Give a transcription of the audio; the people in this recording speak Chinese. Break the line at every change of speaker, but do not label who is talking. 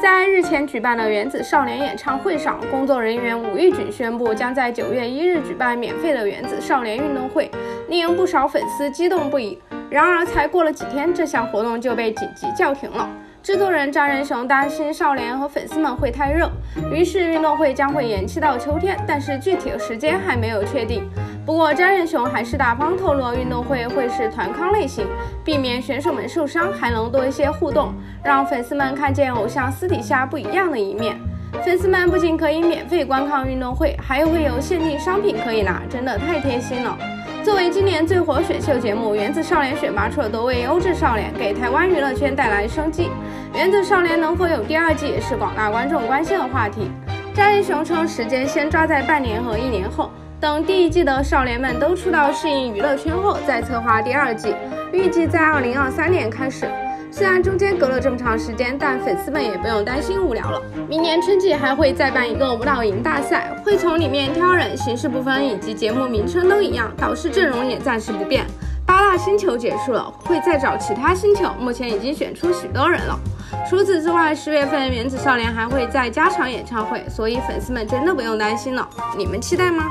在日前举办的原子少年演唱会上，工作人员吴玉珏宣布将在九月一日举办免费的原子少年运动会，令不少粉丝激动不已。然而，才过了几天，这项活动就被紧急叫停了。制作人张仁雄担心少年和粉丝们会太热，于是运动会将会延期到秋天，但是具体的时间还没有确定。不过张仁雄还是大方透露，运动会会是团康类型，避免选手们受伤，还能多一些互动，让粉丝们看见偶像私底下不一样的一面。粉丝们不仅可以免费观看运动会，还会有限定商品可以拿，真的太贴心了。作为今年最火选秀节目，《原子少年》选拔出了多位优质少年，给台湾娱乐圈带来生机。《原子少年》能否有第二季，是广大观众关心的话题。张艺雄称，时间先抓在半年和一年后，等第一季的少年们都出道适应娱乐圈后，再策划第二季，预计在二零二三年开始。虽然中间隔了这么长时间，但粉丝们也不用担心无聊了。明年春季还会再办一个舞蹈营大赛，会从里面挑人，形式部分以及节目名称都一样，导师阵容也暂时不变。八大星球结束了，会再找其他星球，目前已经选出许多人了。除此之外，十月份原子少年还会再加场演唱会，所以粉丝们真的不用担心了。你们期待吗？